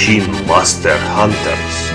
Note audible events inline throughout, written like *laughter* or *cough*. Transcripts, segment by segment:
Shin Master Hunters.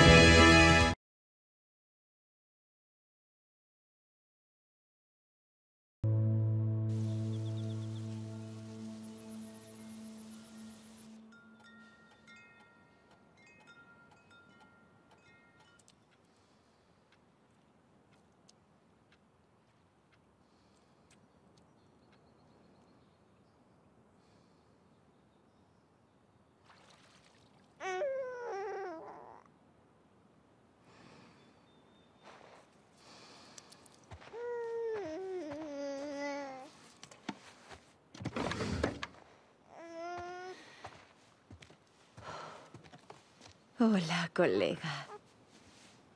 Hola, colega.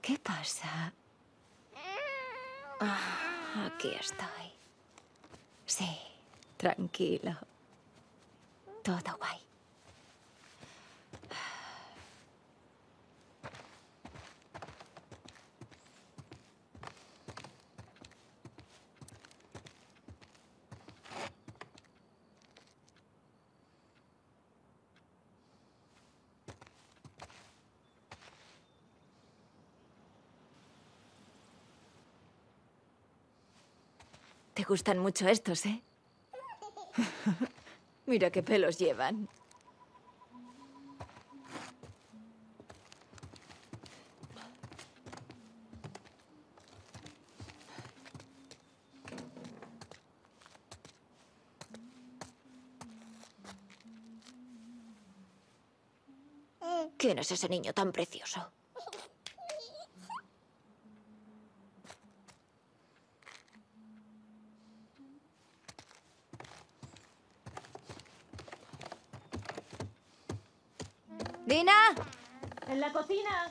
¿Qué pasa? Ah, aquí estoy. Sí, tranquilo. Todo guay. Te gustan mucho estos, ¿eh? *laughs* Mira qué pelos llevan. ¿Quién es ese niño tan precioso? ¡Dina! En la cocina.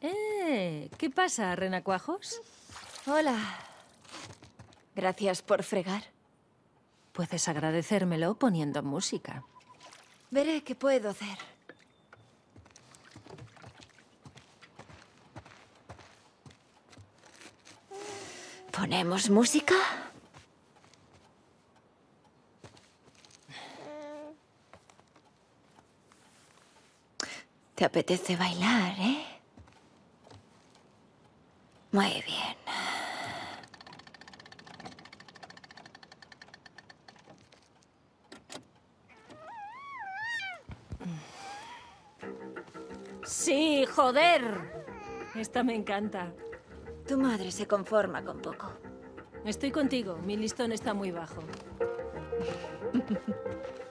Eh, ¿qué pasa, renacuajos? Hola. Gracias por fregar. Puedes agradecérmelo poniendo música. Veré qué puedo hacer. ¿Ponemos música? ¿Te apetece bailar, eh? Muy bien. Sí, joder. Esta me encanta. Tu madre se conforma con poco. Estoy contigo. Mi listón está muy bajo. *laughs*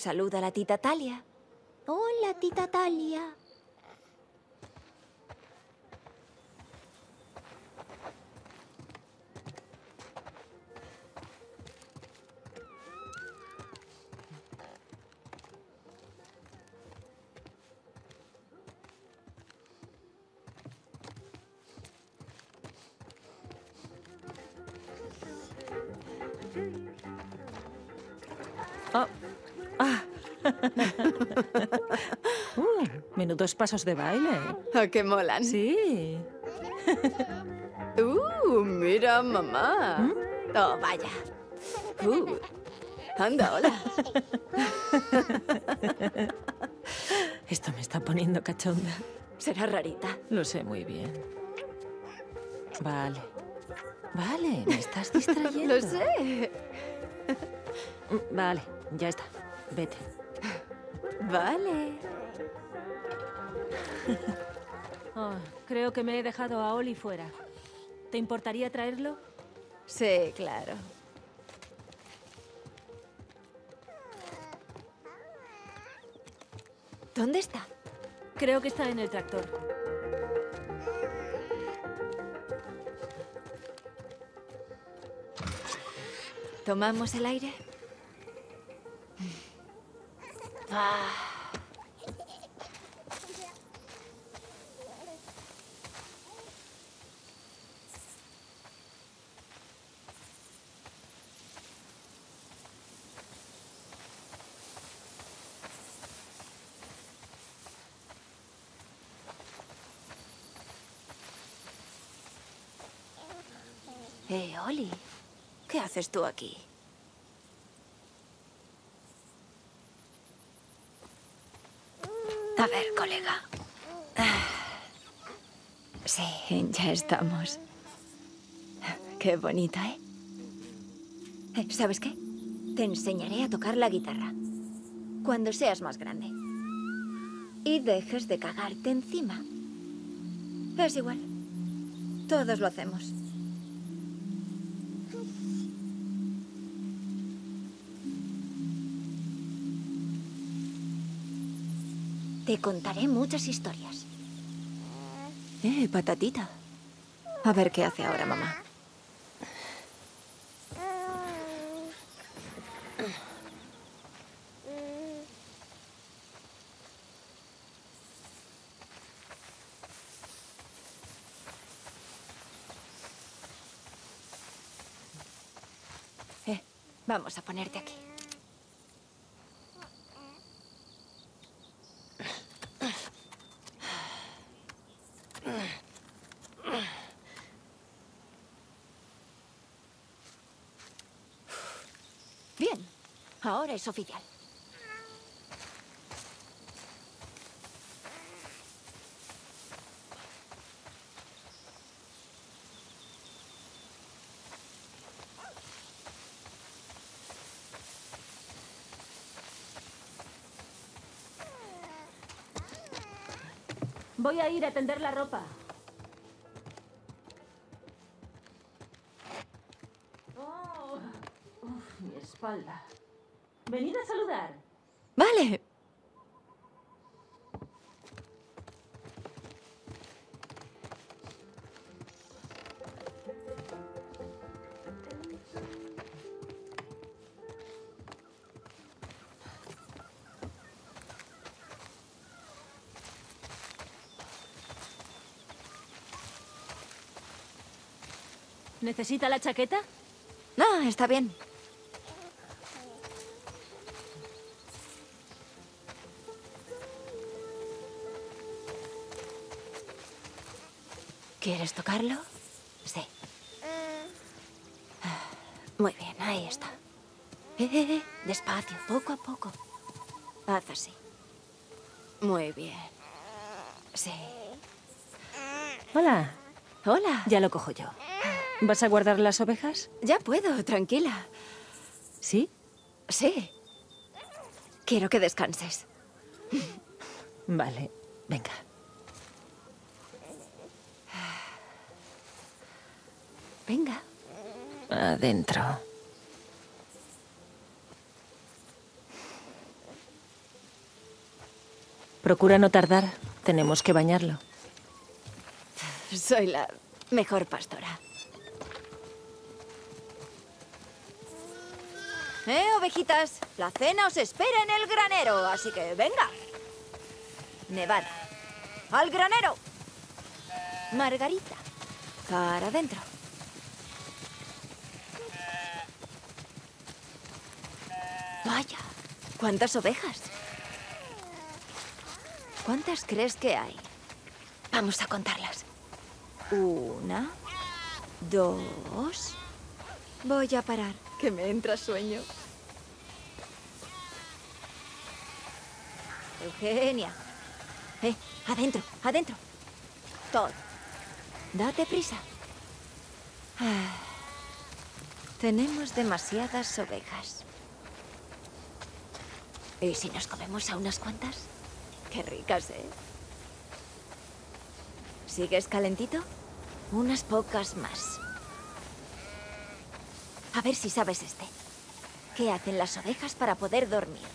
Saluda a la tita Talia. Hola, tita Talia. Menudos pasos de baile. ¿A qué molan? Sí. *laughs* Uh, mira, mamá. Oh, vaya. Uh, anda, hola. *laughs* Esto me está poniendo cachonda. Será rarita. Lo sé muy bien. Vale. Vale, me estás distrayendo. *laughs* Lo sé. Mm, Vale, ya está. Vete. Vale. *laughs* Oh, creo que me he dejado a Oli fuera. ¿Te importaría traerlo? Sí, claro. ¿Dónde está? Creo que está en el tractor. ¿Tomamos el aire? Ah. Eh, hey, Oli, ¿qué haces tú aquí? Ya estamos. Qué bonita, ¿eh? ¿Sabes qué? Te enseñaré a tocar la guitarra. Cuando seas más grande. Y dejes de cagarte encima. Es igual. Todos lo hacemos. Te contaré muchas historias. Eh, patatita. A ver qué hace ahora mamá. Eh, vamos a ponerte aquí. Bien, ahora es oficial. Voy a ir a tender la ropa. Oh, uf, mi espalda. ¿Necesita la chaqueta? No, está bien. ¿Quieres tocarlo? Sí. Ah, Muy bien, ahí está. Eh, eh, eh, despacio, poco a poco. Haz así. Muy bien. Sí. Hola. Hola. Ya lo cojo yo. ¿Vas a guardar las ovejas? Ya puedo, tranquila. ¿Sí? Sí. Quiero que descanses. Vale. Venga. Venga. Adentro. Procura no tardar. Tenemos que bañarlo. Soy la mejor pastora. Eh, ovejitas, la cena os espera en el granero, así que venga. Nevada. ¡Al granero! Margarita. Para adentro. Vaya, ¿cuántas ovejas? ¿Cuántas crees que hay? Vamos a contarlas. Una, dos. Voy a parar, que me entra sueño. Eugenia. Eh, adentro, adentro. Todo. Date prisa. Ah, tenemos demasiadas ovejas. ¿Y si nos comemos a unas cuantas? Qué ricas, ¿eh? ¿Sigues calentito? Unas pocas más. A ver si sabes este. ¿Qué hacen las ovejas para poder dormir?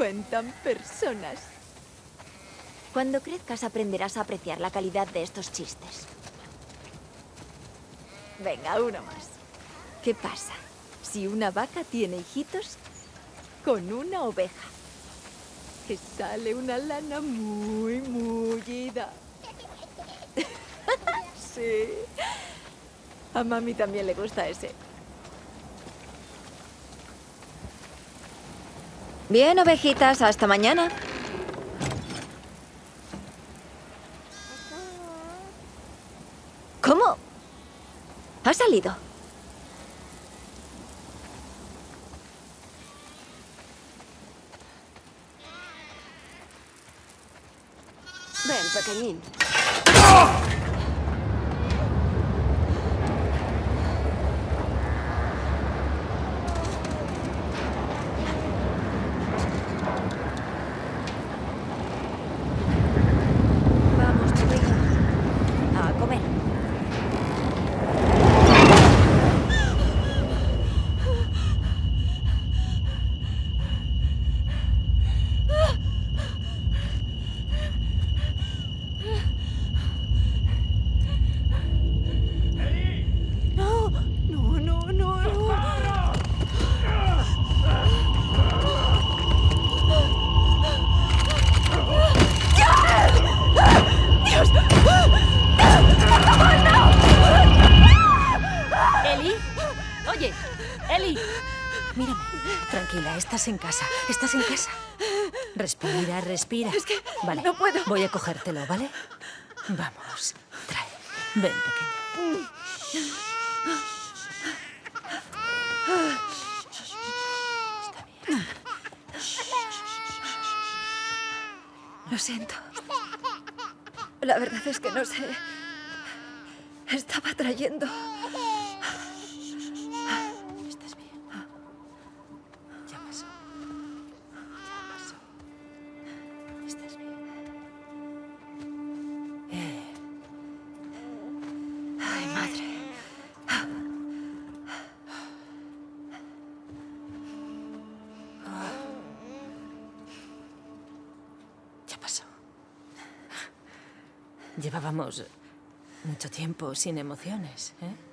Cuentan personas. Cuando crezcas aprenderás a apreciar la calidad de estos chistes. Venga, uno más. ¿Qué pasa si una vaca tiene hijitos con una oveja? Que sale una lana muy mullida. *laughs* sí. A mami también le gusta ese. Bien, ovejitas, hasta mañana. ¿Cómo? ¿Has válido. Ven, pequeñín. Vamos, estás en casa. Estás en casa. Respira, respira. Es que vale. no puedo. Voy a cogértelo, ¿vale? Vamos, trae. Ven, pequeño. Está bien. Lo siento. La verdad es que no sé. Estaba trayendo. Mucho tiempo sin emociones, ¿eh?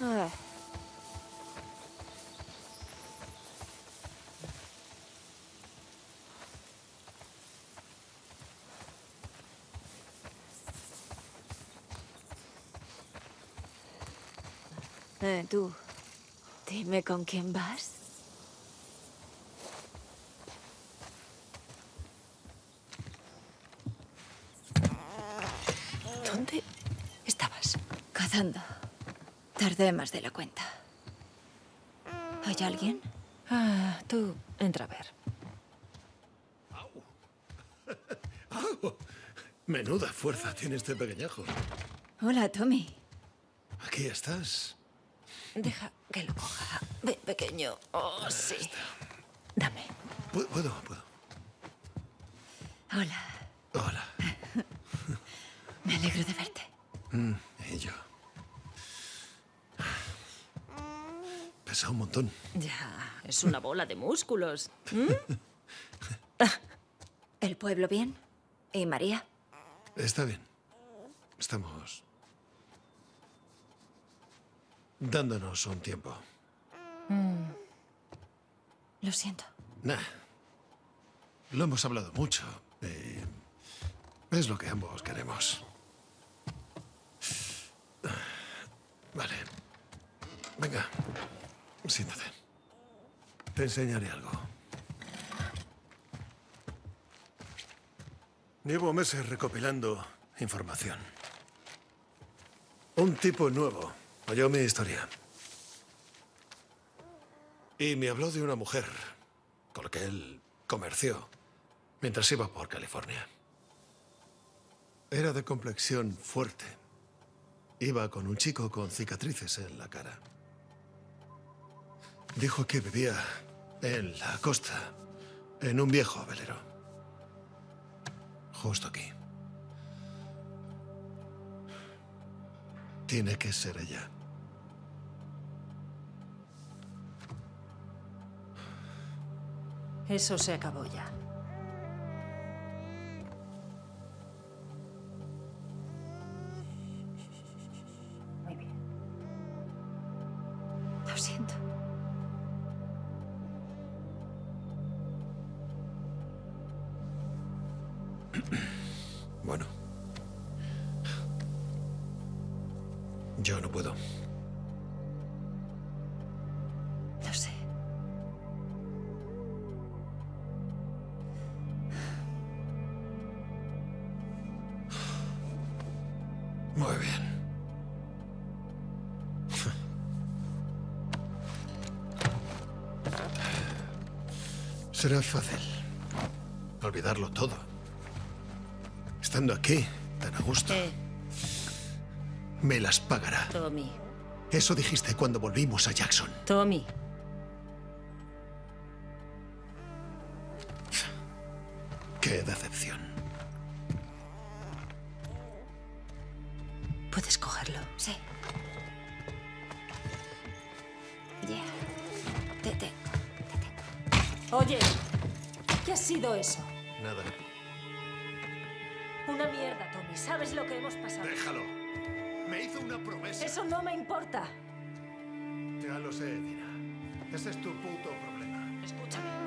Eh, tú, dime con quién vas. ¿Dónde estabas? Cazando. Tardé más de la cuenta. ¿Hay alguien? Ah, tú, entra a ver. *laughs* Menuda fuerza tiene este pequeñajo. Hola, Tommy. Aquí estás. Deja que lo coja. Ven, pequeño. Oh, sí. Dame. Pu- Puedo, puedo. Hola. Hola. *laughs* Me alegro de verte. Mm, y yo. Un montón. Ya, es una bola de músculos. *laughs* ¿El pueblo bien? ¿Y María? Está bien. Estamos dándonos un tiempo. Lo siento. Nah. Lo hemos hablado mucho. y es lo que ambos queremos. Vale. Venga. Siéntate. Te enseñaré algo. Llevo meses recopilando información. Un tipo nuevo oyó mi historia. Y me habló de una mujer con la que él comerció mientras iba por California. Era de complexión fuerte. Iba con un chico con cicatrices en la cara. Dijo que vivía en la costa, en un viejo velero. Justo aquí. Tiene que ser ella. Eso se acabó ya. Será fácil olvidarlo todo. Estando aquí, tan a gusto, Eh, me las pagará. Tommy. Eso dijiste cuando volvimos a Jackson. Tommy. Una mierda, Tommy. ¿Sabes lo que hemos pasado? Déjalo. Me hizo una promesa. Eso no me importa. Ya lo sé, Dina. Ese es tu puto problema. Escúchame.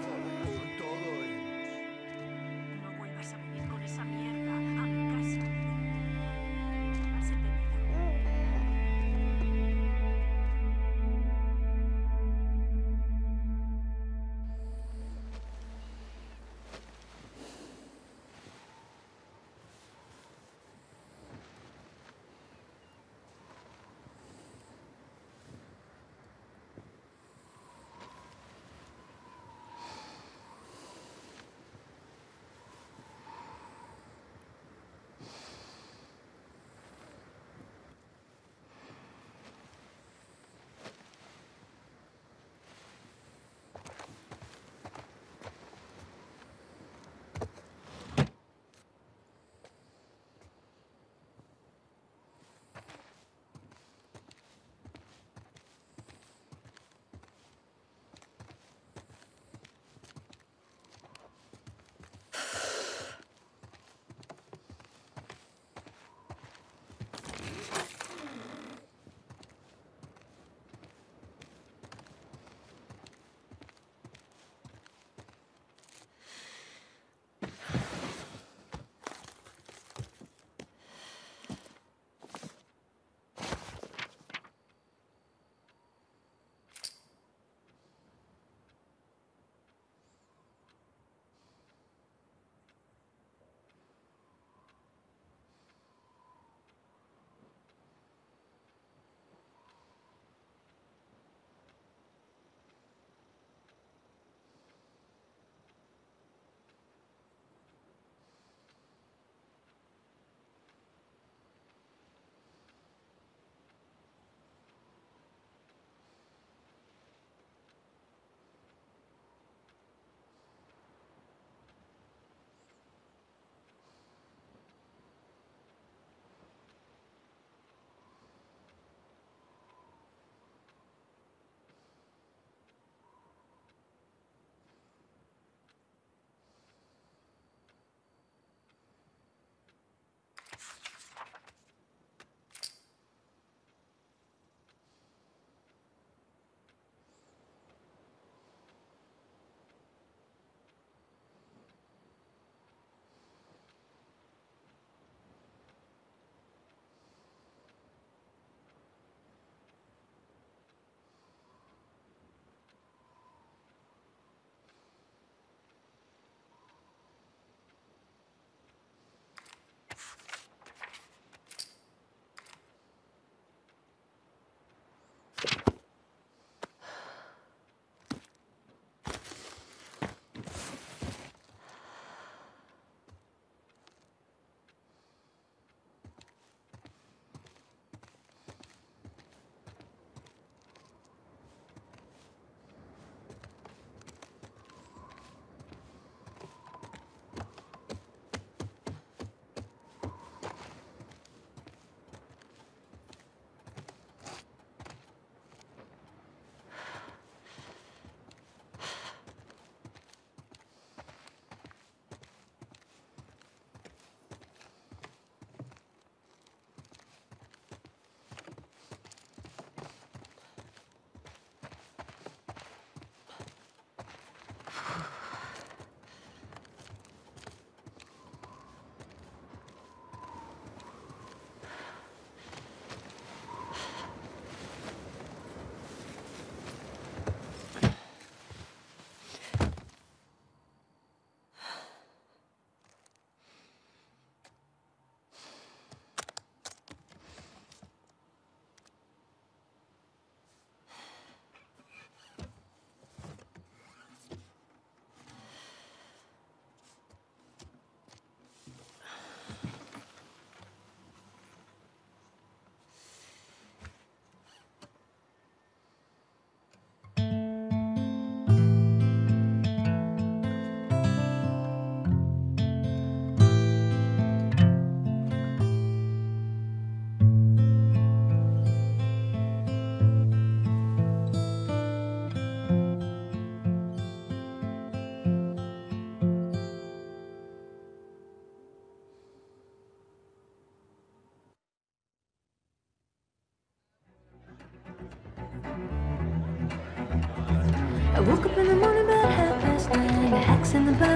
in the back.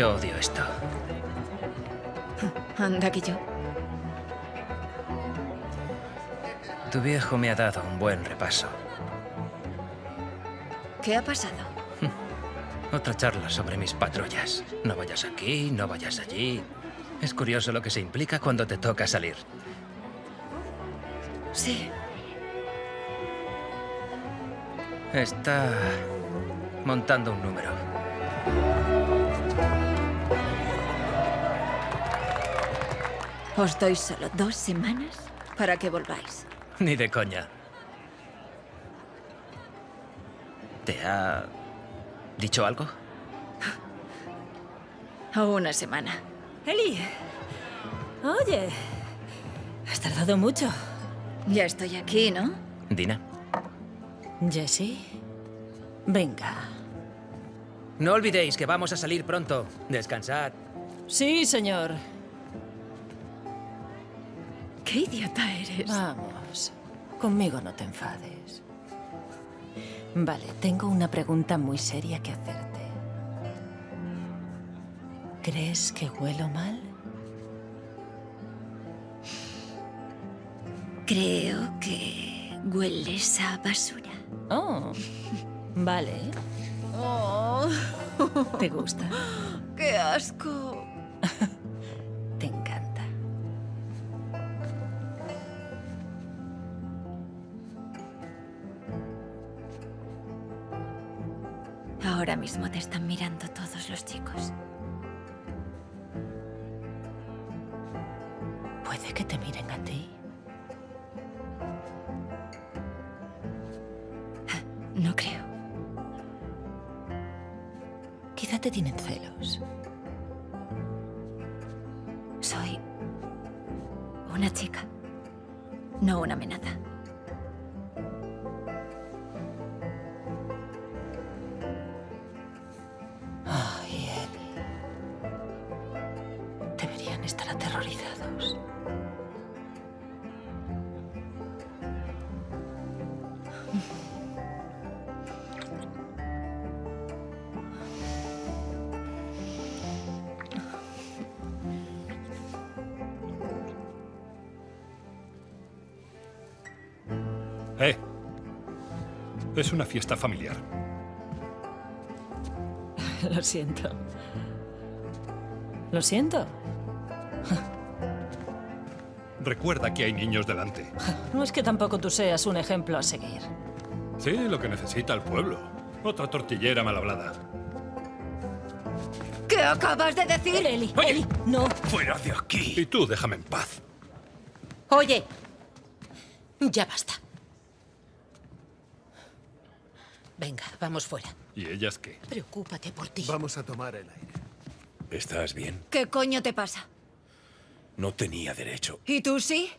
Yo odio esto. Anda que yo. Tu viejo me ha dado un buen repaso. ¿Qué ha pasado? *laughs* Otra charla sobre mis patrullas. No vayas aquí, no vayas allí. Es curioso lo que se implica cuando te toca salir. Sí. Está montando un número. Os doy solo dos semanas para que volváis. Ni de coña. ¿Te ha dicho algo? *laughs* Una semana. Eli. Oye. Has tardado mucho. Ya estoy aquí, ¿no? Dina. Jessie. Venga. No olvidéis que vamos a salir pronto. Descansad. Sí, señor. ¿Qué idiota eres? Vamos. Conmigo no te enfades. Vale, tengo una pregunta muy seria que hacerte. ¿Crees que huelo mal? Creo que hueles a basura. Oh, vale. Oh, ¿Te gusta? *gasps* ¡Qué asco! Ahora mismo te están mirando todos los chicos. Es una fiesta familiar. *laughs* Lo siento. Lo siento. *laughs* Recuerda que hay niños delante. *laughs* No es que tampoco tú seas un ejemplo a seguir. Sí, lo que necesita el pueblo. Otra tortillera mal hablada. ¿Qué acabas de decir? Eli, Oye. Eli, no. ¡Fuera de aquí! Y tú, déjame en paz. Oye. Ya basta. Venga, vamos fuera. ¿Y ellas qué? Preocúpate por ti. Vamos a tomar el aire. ¿Estás bien? ¿Qué coño te pasa? No tenía derecho. ¿Y tú sí?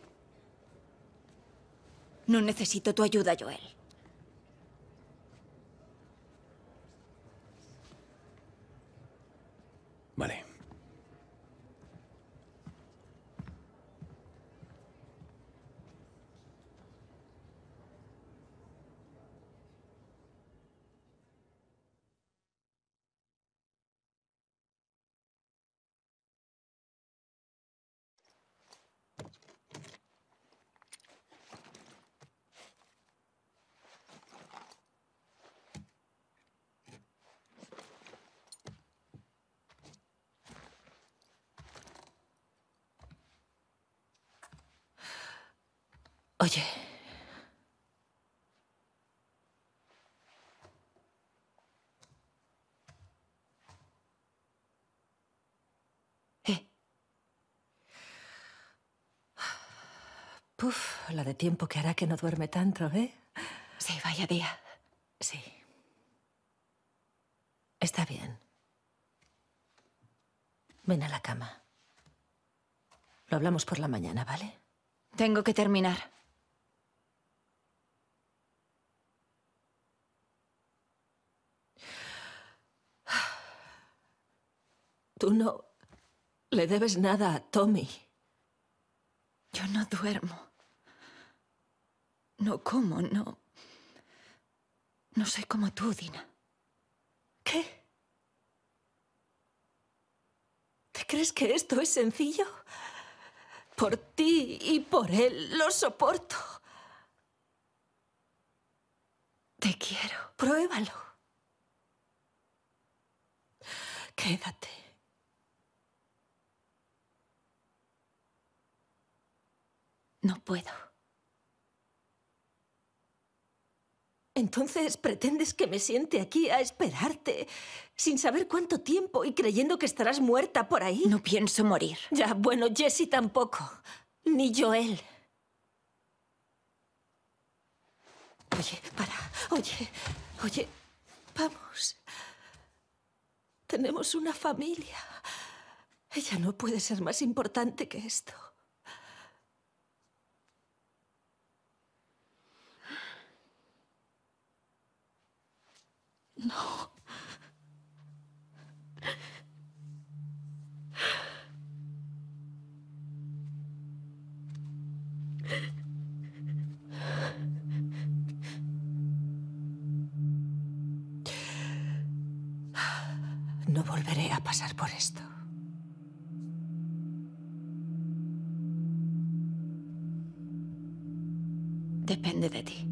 No necesito tu ayuda, Joel. Vale. Oye. ¿Eh? Puf, la de tiempo que hará que no duerme tanto, ¿eh? Sí, vaya día. Sí. Está bien. Ven a la cama. Lo hablamos por la mañana, ¿vale? Tengo que terminar. Tú no le debes nada a Tommy. Yo no duermo. No como, no. No soy como tú, Dina. ¿Qué? ¿Te crees que esto es sencillo? Por ti y por él lo soporto. Te quiero. Pruébalo. Quédate. No puedo. Entonces pretendes que me siente aquí a esperarte, sin saber cuánto tiempo y creyendo que estarás muerta por ahí. No pienso morir. Ya, bueno, Jessie tampoco. Ni Joel. Oye, para. Oye, oye, vamos. Tenemos una familia. Ella no puede ser más importante que esto. No. No volveré a pasar por esto. Depende de ti.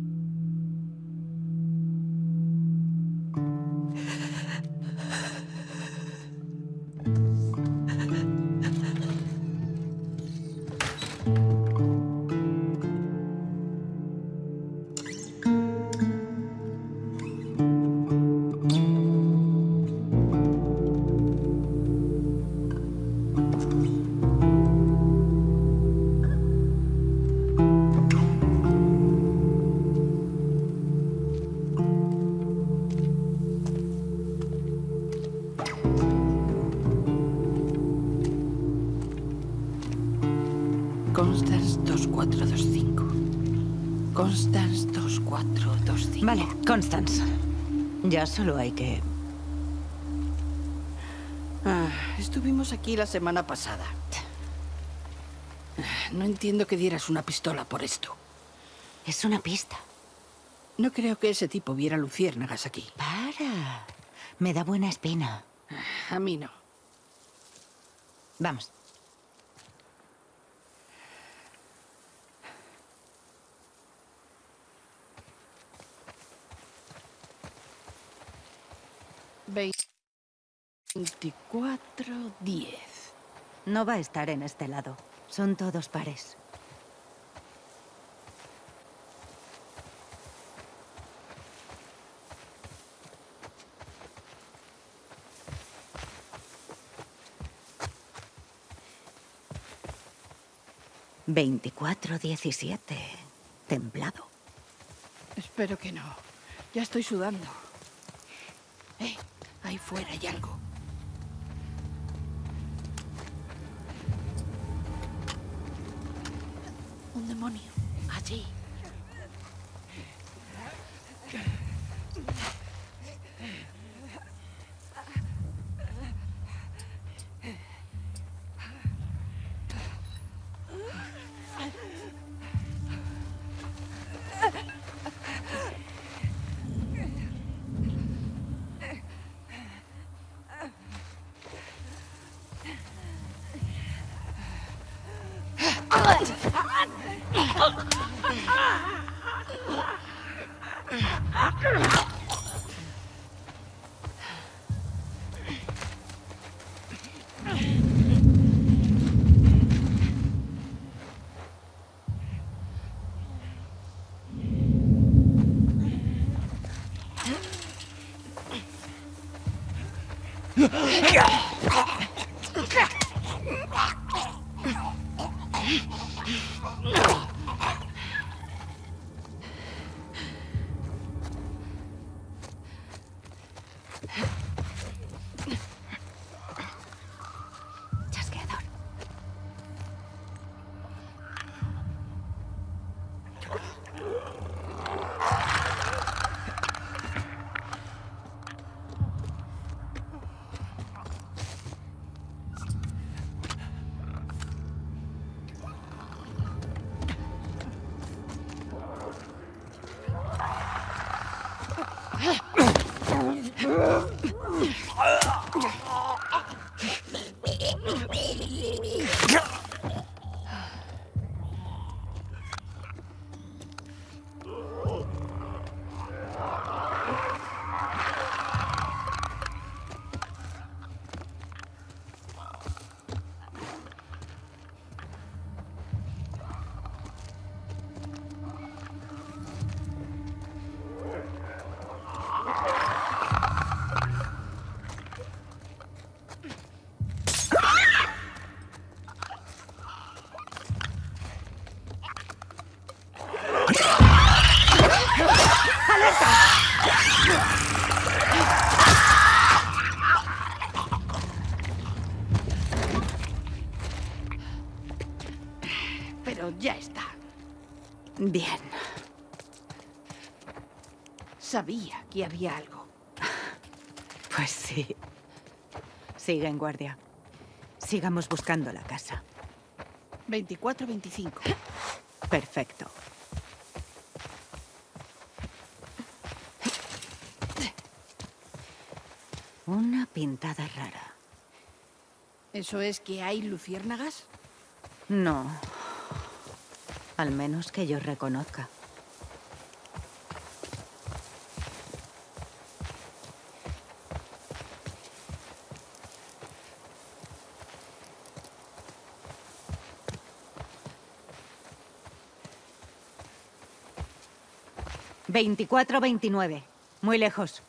Solo hay que... Ah, estuvimos aquí la semana pasada. Ah, No entiendo que dieras una pistola por esto. Es una pista. No creo que ese tipo viera luciérnagas aquí. Para. Me da buena espina. A mí no. Vamos. Veinticuatro, diez. No va a estar en este lado. Son todos pares. Veinticuatro, diecisiete. Templado. Espero que no. Ya estoy sudando. Eh, ahí fuera hay algo. Allí. Había algo. *laughs* Pues sí. Siga en guardia. Sigamos buscando la casa. 24-25. Perfecto. Una pintada rara. ¿Eso es que hay luciérnagas? No. Al menos que yo reconozca. Veinticuatro, veintinueve. Muy lejos.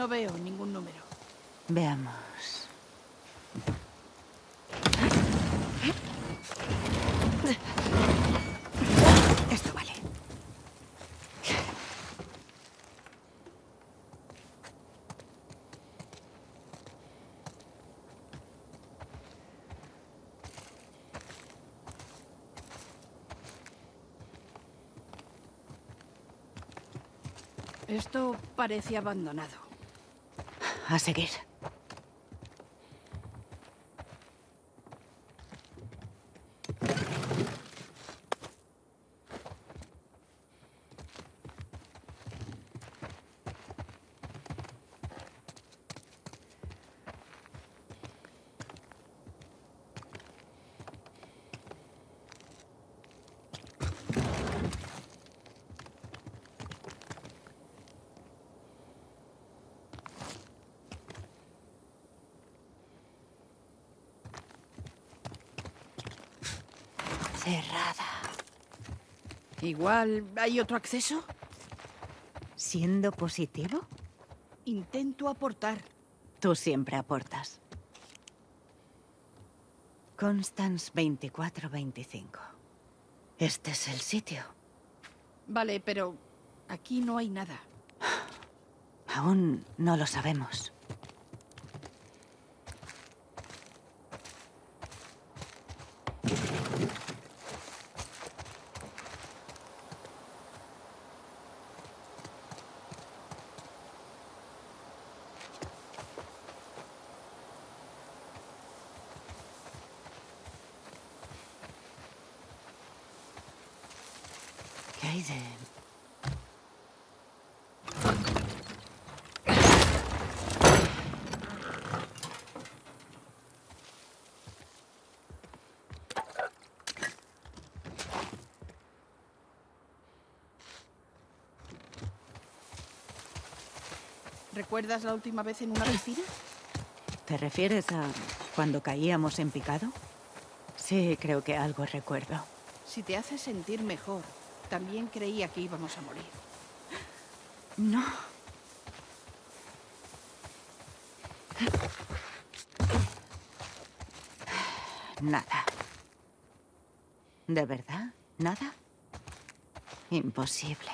No veo ningún número. Veamos. Esto vale. Esto parece abandonado. A seguir. Igual hay otro acceso. ¿Siendo positivo? Intento aportar. Tú siempre aportas. Constance 2425. Este es el sitio. Vale, pero aquí no hay nada. Aún no lo sabemos. ¿Recuerdas la última vez en una piscina? ¿Te refieres a cuando caíamos en picado? Sí, creo que algo recuerdo. Si te hace sentir mejor, también creía que íbamos a morir. No. Nada. ¿De verdad? ¿Nada? Imposible.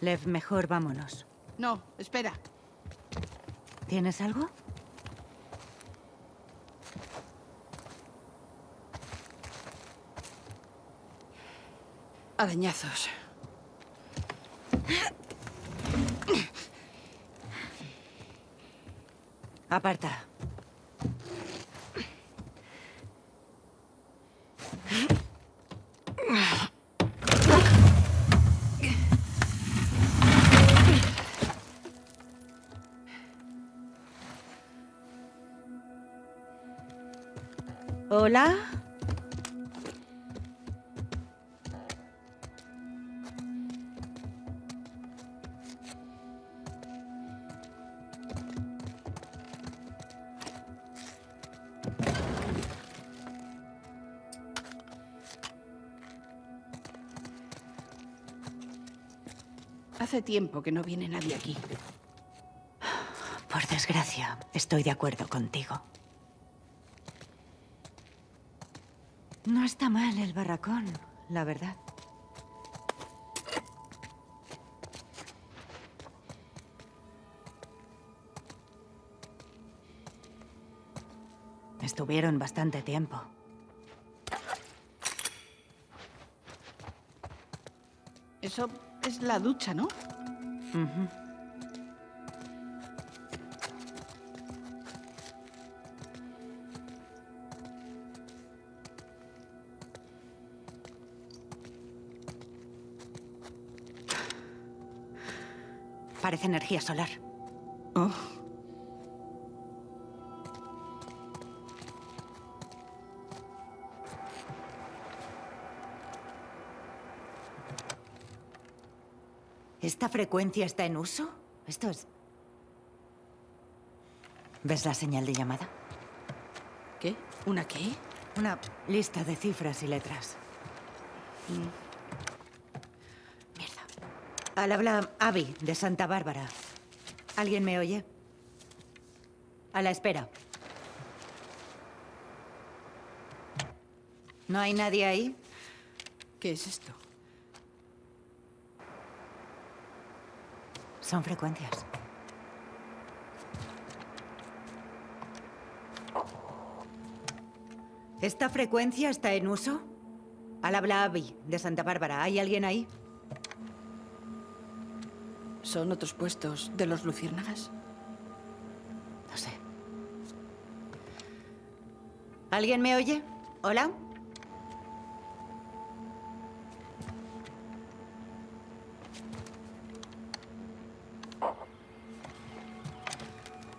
Lev, mejor vámonos. No, espera. ¿Tienes algo? Arañazos. Aparta. Hola. Hace tiempo que no viene nadie aquí. Por desgracia, estoy de acuerdo contigo. No está mal el barracón, la verdad. Estuvieron bastante tiempo. Eso es la ducha, ¿no? Parece energía solar. Oh. ¿Esta frecuencia está en uso? Esto es... ¿Ves la señal de llamada? ¿Qué? ¿Una qué? Una lista de cifras y letras. Mierda. Al habla Abby, de Santa Bárbara. ¿Alguien me oye? A la espera. ¿No hay nadie ahí? ¿Qué es esto? Son frecuencias. ¿Esta frecuencia está en uso? Al habla Abby, de Santa Bárbara. ¿Hay alguien ahí? ¿Son otros puestos de los luciérnagas? No sé. ¿Alguien me oye? ¿Hola?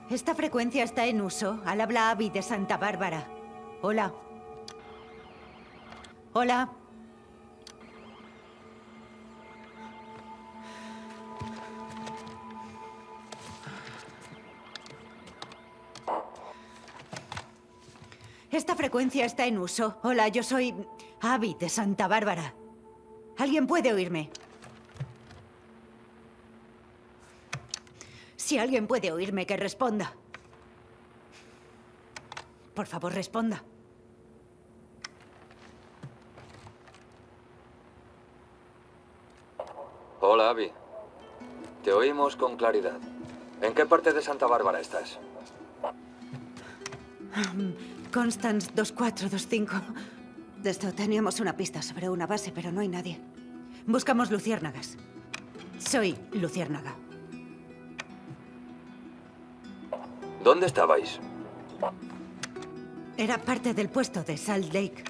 Esta frecuencia está en uso. Al habla Abby de Santa Bárbara. Hola. Hola. Frecuencia está en uso. Hola, yo soy Abby de Santa Bárbara. ¿Alguien puede oírme? Si alguien puede oírme, que responda. Por favor, responda. Hola, Abby. Te oímos con claridad. ¿En qué parte de Santa Bárbara estás? *laughs* Constance 2425. De esto teníamos una pista sobre una base, pero no hay nadie. Buscamos luciérnagas. Soy luciérnaga. ¿Dónde estabais? Era parte del puesto de Salt Lake.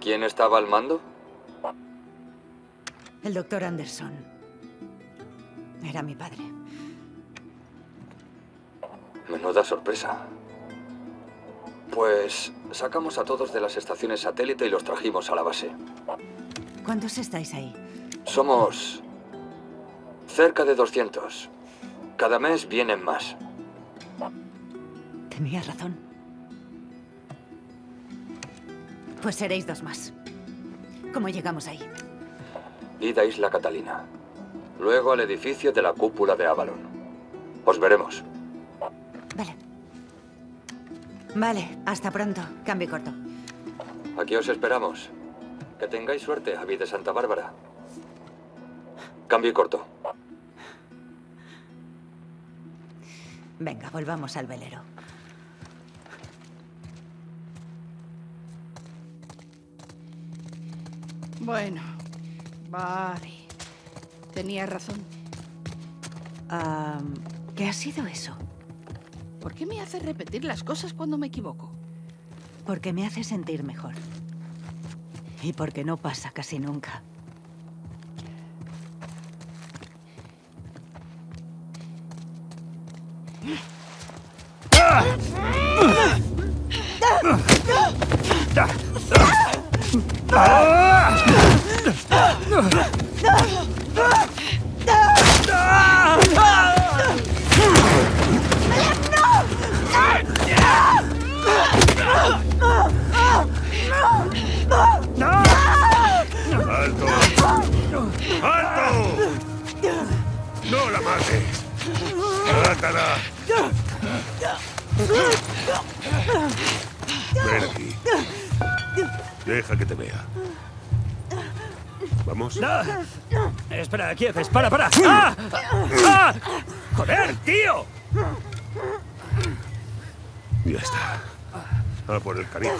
¿Quién estaba al mando? El doctor Anderson. Era mi padre. Menuda sorpresa. Pues sacamos a todos de las estaciones satélite y los trajimos a la base. ¿Cuántos estáis ahí? Somos cerca de 200. Cada mes vienen más. Tenía razón. Pues seréis dos más. ¿Cómo llegamos ahí? Id a Isla Catalina. Luego al edificio de la cúpula de Avalon. Os veremos. Vale, hasta pronto. Cambio corto. Aquí os esperamos. Que tengáis suerte, Avi de Santa Bárbara. Cambio y corto. Venga, volvamos al velero. Bueno, vale. Tenía razón. Ah, ¿Qué ha sido eso? ¿Por qué me hace repetir las cosas cuando me equivoco? Porque me hace sentir mejor. Y porque no pasa casi nunca. ¡Alto! Espera, Kiev, para, para. ¡Ah! ¡Ah! ¡Joder, tío! Ya está. A por el canijo.